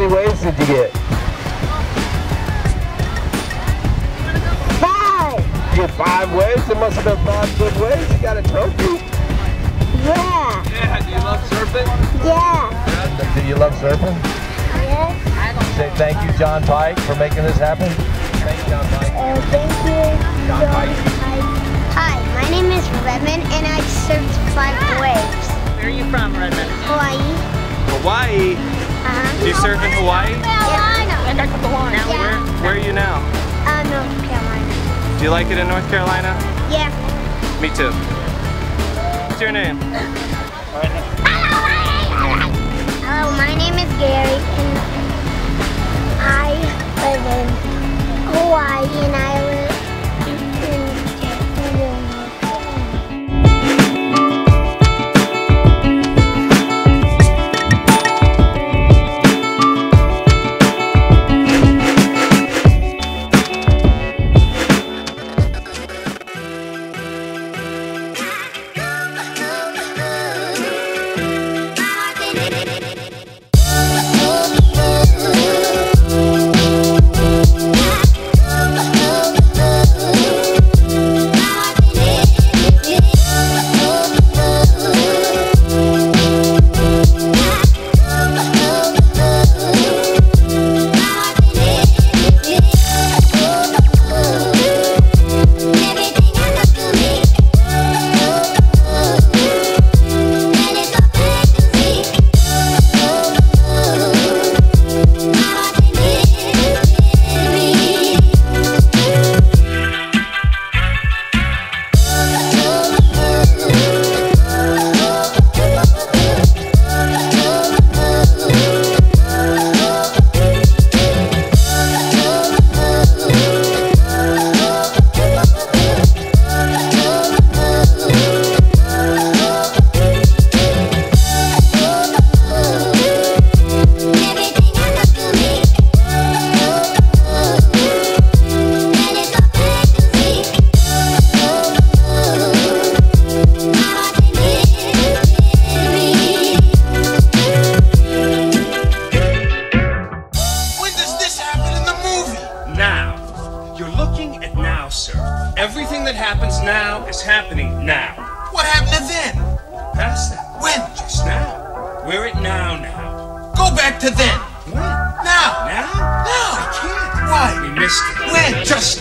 many waves did you get? Five! You get five waves? It must have been five good waves. You got a trophy. Yeah. Yeah, do you love surfing? Yeah. yeah. Do you love surfing? Yes. Say thank you, John Pike, for making this happen. Thank you, John Pike. Uh, thank you, John, John Pike. Hi, my name is Redmond, and I surfed five waves. Where are you from, Redmond? Hawaii. Hawaii? Do you surf in Hawaii? Carolina. Now Yeah. where, where are you now? Uh, North Carolina. Do you like it in North Carolina? Yeah. Me too. What's your name? Hello, my name is Gary and I live in Hawaii You're looking at now, sir. Everything that happens now is happening now. What happened to then? Past that. When? Just now. We're at now now. Go back to then. When? Now. Now? Now. I can't. Why? We missed it. When? Just